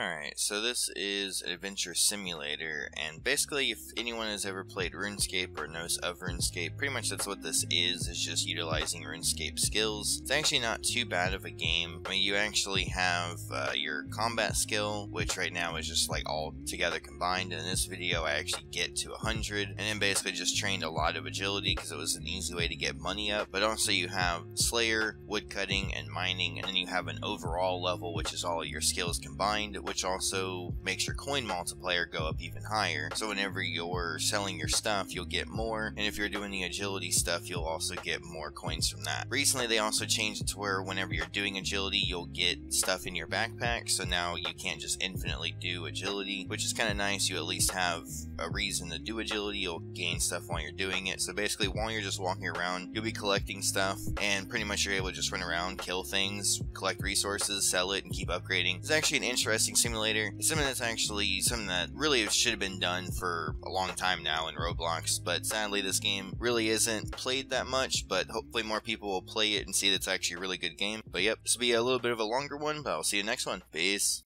Alright, so this is Adventure Simulator, and basically if anyone has ever played RuneScape or knows of RuneScape, pretty much that's what this is, it's just utilizing RuneScape skills. It's actually not too bad of a game. I mean, you actually have uh, your combat skill, which right now is just like all together combined. In this video, I actually get to 100, and then basically just trained a lot of agility because it was an easy way to get money up. But also you have Slayer, Woodcutting, and Mining, and then you have an overall level, which is all your skills combined which also makes your coin multiplier go up even higher. So whenever you're selling your stuff, you'll get more, and if you're doing the agility stuff, you'll also get more coins from that. Recently, they also changed it to where whenever you're doing agility, you'll get stuff in your backpack, so now you can't just infinitely do agility, which is kind of nice. You at least have a reason to do agility, you'll gain stuff while you're doing it. So basically, while you're just walking around, you'll be collecting stuff, and pretty much you're able to just run around, kill things, collect resources, sell it, and keep upgrading. It's actually an interesting simulator. It's something that's actually something that really should have been done for a long time now in Roblox, but sadly this game really isn't played that much, but hopefully more people will play it and see that it's actually a really good game. But yep, this will be a little bit of a longer one, but I'll see you next one. Peace.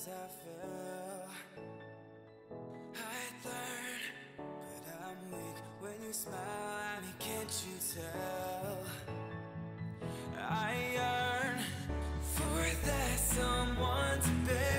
times I fell I learn, but I'm weak When you smile at me, can't you tell? I yearn for that someone to be